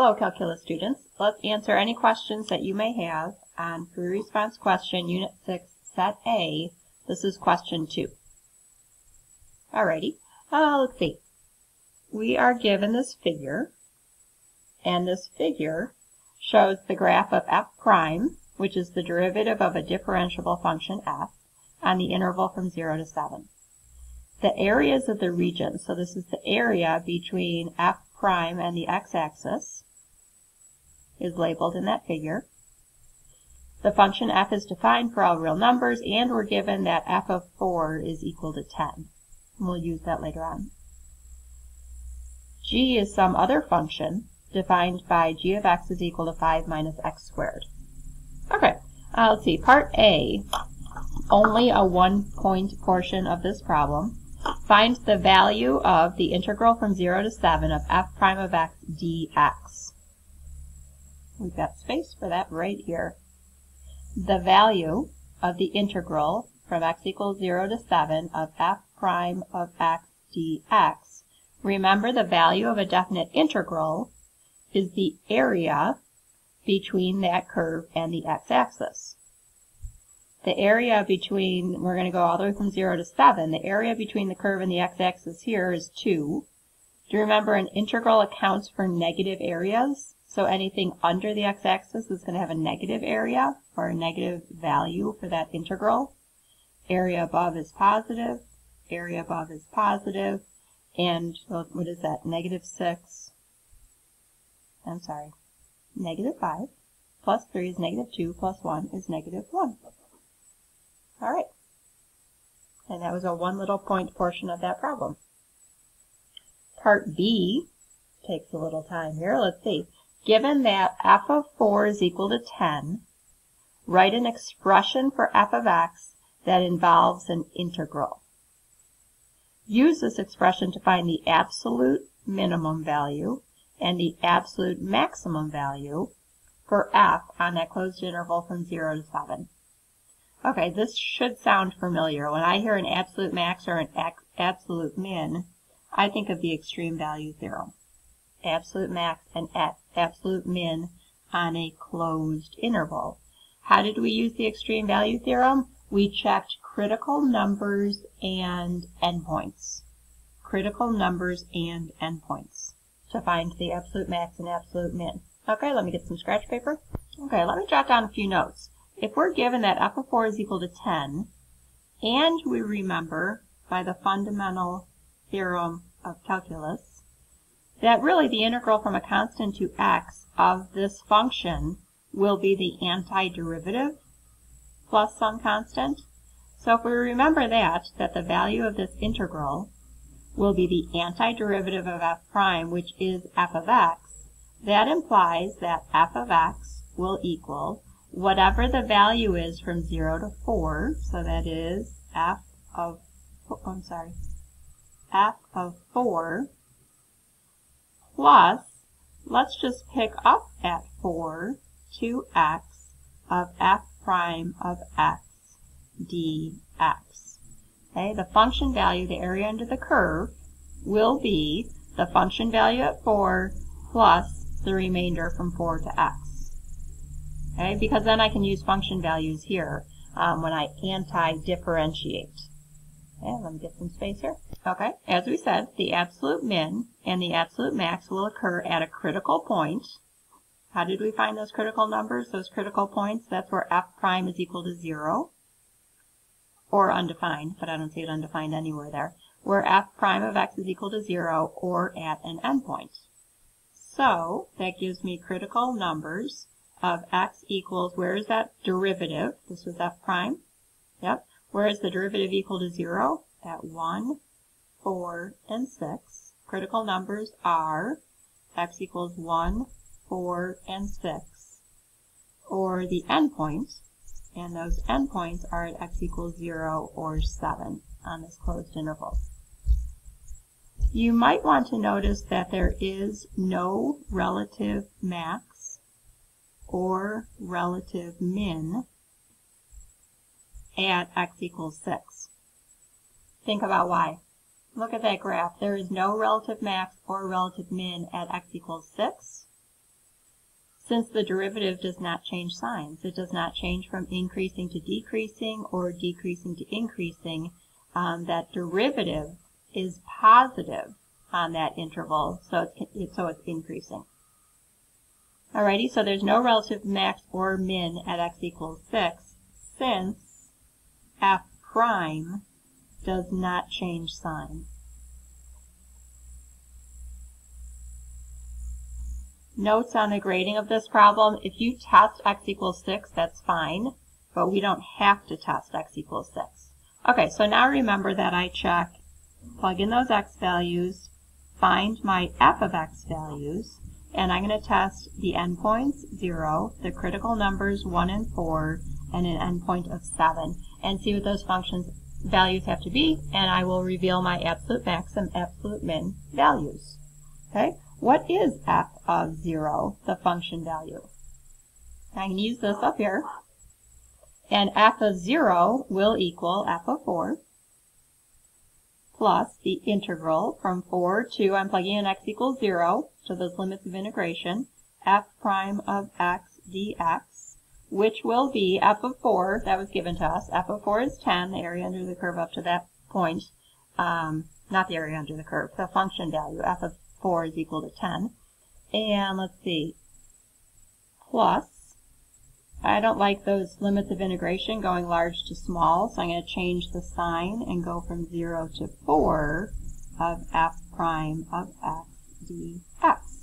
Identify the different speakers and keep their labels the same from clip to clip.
Speaker 1: Hello, calculus students. Let's answer any questions that you may have on free response question, Unit 6, Set A. This is question 2. Alrighty, uh, let's see. We are given this figure, and this figure shows the graph of f prime, which is the derivative of a differentiable function f, on the interval from 0 to 7. The areas of the region, so this is the area between f prime and the x-axis is labeled in that figure. The function f is defined for all real numbers, and we're given that f of 4 is equal to 10. And we'll use that later on. g is some other function defined by g of x is equal to 5 minus x squared. Okay, uh, let's see. Part A, only a one-point portion of this problem. Find the value of the integral from 0 to 7 of f prime of x dx. We've got space for that right here. The value of the integral from x equals 0 to 7 of f prime of x dx. Remember the value of a definite integral is the area between that curve and the x-axis the area between, we're going to go all the way from 0 to 7, the area between the curve and the x-axis here is 2. Do you remember an integral accounts for negative areas? So anything under the x-axis is going to have a negative area or a negative value for that integral. Area above is positive, area above is positive, and oh, what is that, negative 6, I'm sorry, negative 5, plus 3 is negative 2, plus 1 is negative 1. All right. And that was a one little point portion of that problem. Part B takes a little time here. Let's see. Given that f of 4 is equal to 10, write an expression for f of x that involves an integral. Use this expression to find the absolute minimum value and the absolute maximum value for f on that closed interval from 0 to 7. Okay, this should sound familiar. When I hear an absolute max or an absolute min, I think of the extreme value theorem. Absolute max and absolute min on a closed interval. How did we use the extreme value theorem? We checked critical numbers and endpoints. Critical numbers and endpoints to find the absolute max and absolute min. Okay, let me get some scratch paper. Okay, let me jot down a few notes if we're given that f of 4 is equal to 10, and we remember by the fundamental theorem of calculus that really the integral from a constant to x of this function will be the antiderivative plus some constant. So if we remember that, that the value of this integral will be the antiderivative of f prime, which is f of x, that implies that f of x will equal whatever the value is from 0 to 4, so that is f of, oh, I'm sorry, f of 4 plus, let's just pick up at 4, 2x of f prime of x dx. Okay, the function value, the area under the curve, will be the function value at 4 plus the remainder from 4 to x okay? Because then I can use function values here um, when I anti-differentiate. Okay, let me get some space here. Okay, as we said, the absolute min and the absolute max will occur at a critical point. How did we find those critical numbers, those critical points? That's where f prime is equal to 0 or undefined, but I don't see it undefined anywhere there, where f prime of x is equal to 0 or at an endpoint. So that gives me critical numbers of x equals, where is that derivative? This was f prime. Yep. Where is the derivative equal to 0? At 1, 4, and 6. Critical numbers are x equals 1, 4, and 6. Or the endpoints, and those endpoints are at x equals 0 or 7 on this closed interval. You might want to notice that there is no relative max or relative min at x equals 6. Think about why. Look at that graph. There is no relative max or relative min at x equals 6. since the derivative does not change signs. It does not change from increasing to decreasing or decreasing to increasing. Um, that derivative is positive on that interval, so it's, so it's increasing. Alrighty, so there's no relative max or min at x equals 6 since f prime does not change sign. Notes on the grading of this problem, if you test x equals 6, that's fine, but we don't have to test x equals 6. Okay, so now remember that I check, plug in those x values, find my f of x values, and I'm going to test the endpoints, 0, the critical numbers, 1 and 4, and an endpoint of 7, and see what those functions values have to be, and I will reveal my absolute max absolute min values. Okay, what is f of 0, the function value? I can use this up here. And f of 0 will equal f of 4 plus the integral from 4 to, I'm plugging in x equals 0, so those limits of integration, f prime of x dx, which will be f of 4, that was given to us. f of 4 is 10, the area under the curve up to that point. Um, not the area under the curve, the function value, f of 4 is equal to 10. And let's see, plus, I don't like those limits of integration going large to small, so I'm going to change the sign and go from 0 to 4 of f prime of x dx.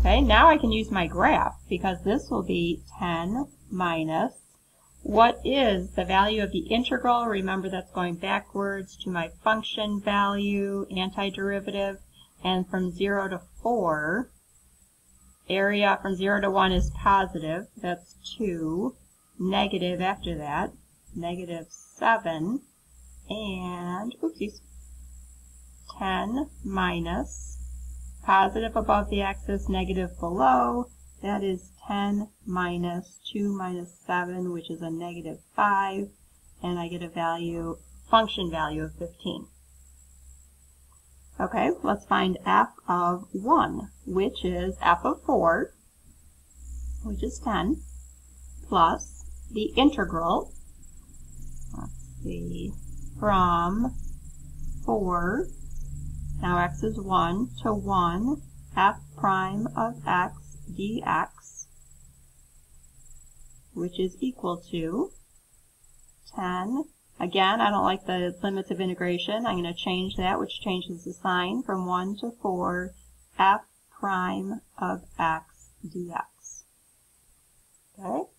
Speaker 1: Okay, now I can use my graph because this will be 10 minus what is the value of the integral? Remember that's going backwards to my function value, antiderivative, and from 0 to 4, area from 0 to 1 is positive, that's 2, negative after that, negative 7, and, oopsies, 10 minus, positive above the axis, negative below, that is 10 minus 2 minus 7, which is a negative 5, and I get a value, function value of 15. Okay, let's find f of 1, which is f of 4, which is 10, plus the integral, let's see, from 4, now x is 1, to 1, f prime of x dx, which is equal to 10 Again, I don't like the limits of integration. I'm going to change that, which changes the sign from 1 to 4, f prime of x dx. Okay?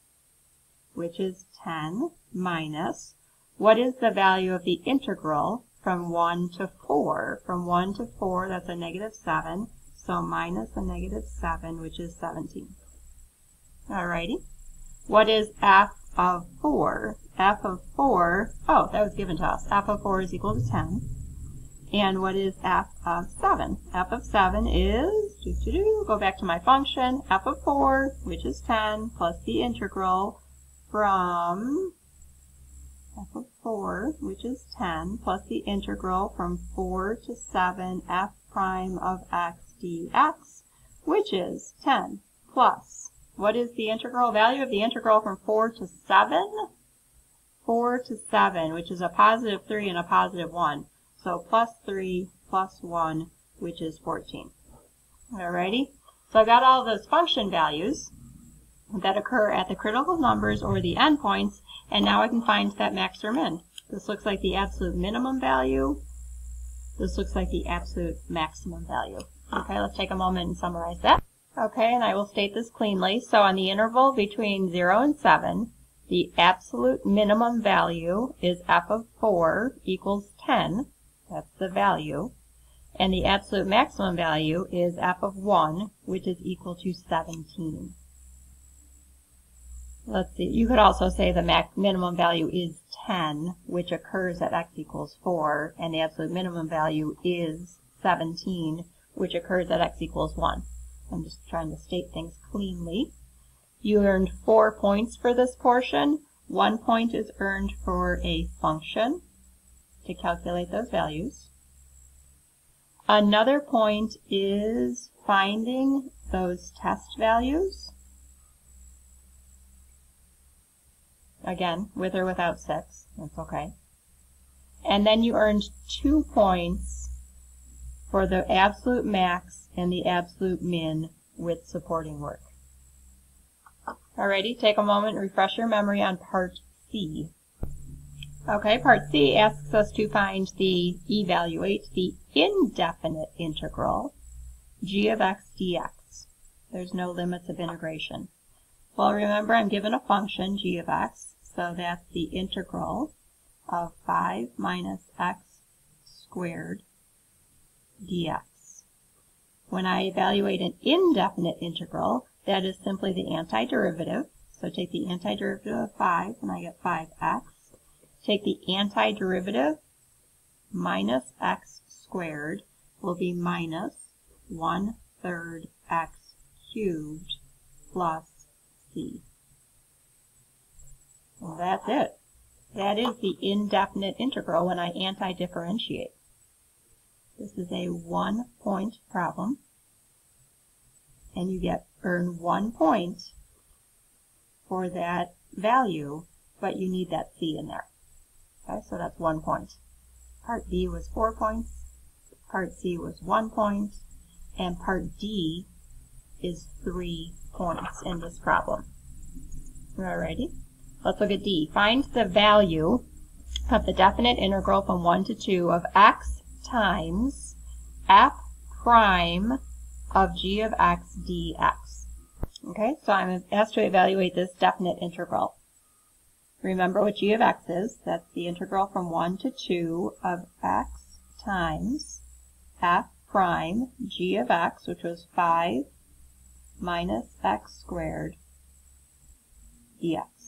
Speaker 1: Which is 10 minus, what is the value of the integral from 1 to 4? From 1 to 4, that's a negative 7, so minus a negative 7, which is 17. Alrighty. What is f of 4? f of 4, oh, that was given to us. f of 4 is equal to 10. And what is f of 7? f of 7 is, doo -doo -doo, go back to my function, f of 4, which is 10, plus the integral from f of 4, which is 10, plus the integral from 4 to 7 f prime of x dx, which is 10 plus, what is the integral value of the integral from 4 to 7? 4 to 7, which is a positive 3 and a positive 1. So plus 3 plus 1, which is 14. Alrighty, so I've got all those function values that occur at the critical numbers or the endpoints, and now I can find that max or min. This looks like the absolute minimum value. This looks like the absolute maximum value. Okay, let's take a moment and summarize that. Okay, and I will state this cleanly. So on the interval between 0 and 7, the absolute minimum value is f of 4 equals 10. That's the value. And the absolute maximum value is f of 1, which is equal to 17. Let's see, you could also say the max minimum value is 10, which occurs at x equals 4, and the absolute minimum value is 17, which occurs at x equals 1. I'm just trying to state things cleanly. You earned four points for this portion. One point is earned for a function to calculate those values. Another point is finding those test values. Again, with or without 6, that's okay. And then you earned 2 points for the absolute max and the absolute min with supporting work. Alrighty, take a moment refresh your memory on part C. Okay, part C asks us to find the, evaluate the indefinite integral g of x dx. There's no limits of integration. Well, remember I'm given a function, g of x, so that's the integral of 5 minus x squared dx. When I evaluate an indefinite integral, that is simply the antiderivative. So take the antiderivative of 5, and I get 5x. Take the antiderivative, minus x squared will be minus 1 third x cubed plus c. That's it. That is the indefinite integral when I anti-differentiate. This is a one-point problem, and you get earn one point for that value, but you need that c in there. Okay, so that's one point. Part B was four points, part C was one point, and part D is three points in this problem. Alrighty. Let's look at D. Find the value of the definite integral from 1 to 2 of x times f prime of g of x dx. Okay, so I'm asked to evaluate this definite integral. Remember what g of x is. That's the integral from 1 to 2 of x times f prime g of x, which was 5 minus x squared dx.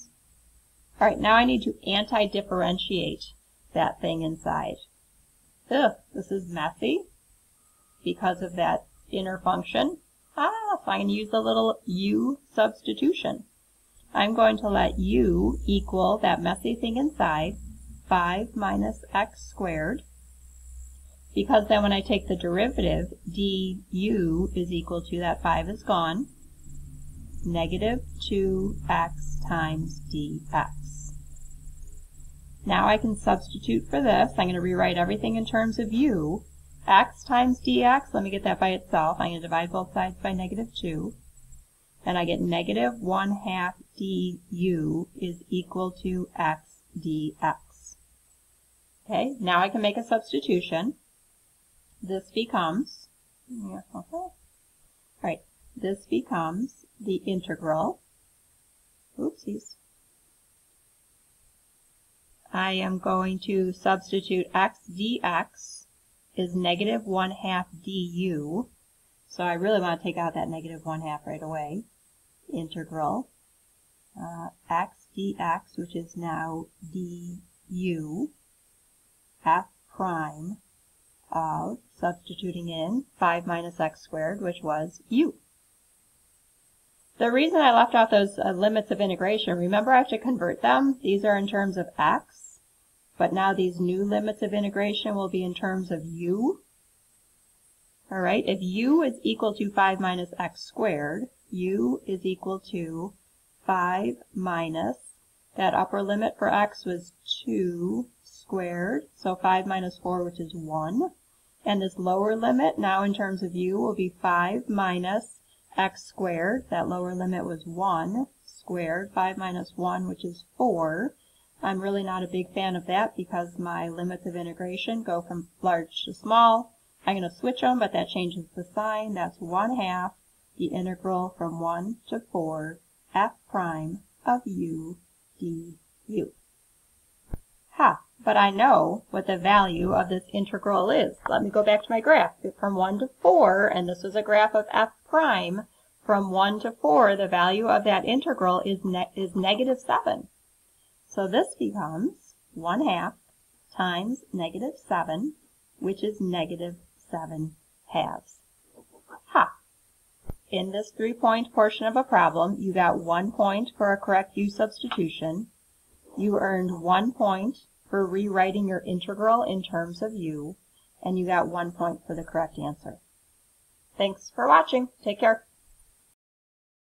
Speaker 1: All right, now I need to anti-differentiate that thing inside. Ugh, this is messy because of that inner function. Ah, so going to use the little u substitution. I'm going to let u equal that messy thing inside, 5 minus x squared, because then when I take the derivative, du is equal to, that 5 is gone, negative 2x times dx. Now I can substitute for this. I'm going to rewrite everything in terms of u. x times dx, let me get that by itself. I'm going to divide both sides by negative 2. And I get negative 1 half du is equal to x dx. Okay, now I can make a substitution. This becomes, yeah, okay. all right, this becomes the integral, oopsies, I am going to substitute x dx is negative 1 half du. So I really want to take out that negative 1 half right away. Integral uh, x dx, which is now du, f prime of, substituting in, 5 minus x squared, which was u. The reason I left out those uh, limits of integration, remember I have to convert them. These are in terms of x. But now these new limits of integration will be in terms of u. All right, if u is equal to 5 minus x squared, u is equal to 5 minus, that upper limit for x was 2 squared, so 5 minus 4, which is 1. And this lower limit, now in terms of u, will be 5 minus x squared. That lower limit was 1 squared, 5 minus 1, which is 4. I'm really not a big fan of that because my limits of integration go from large to small. I'm going to switch them, but that changes the sign. That's 1 half the integral from 1 to 4 f prime of u du. Ha, but I know what the value of this integral is. Let me go back to my graph. From 1 to 4, and this is a graph of f prime, from 1 to 4, the value of that integral is, ne is negative 7. So this becomes 1 half times negative 7, which is negative 7 halves. Ha! In this three-point portion of a problem, you got one point for a correct u substitution. You earned one point for rewriting your integral in terms of u, and you got one point for the correct answer. Thanks for watching. Take care.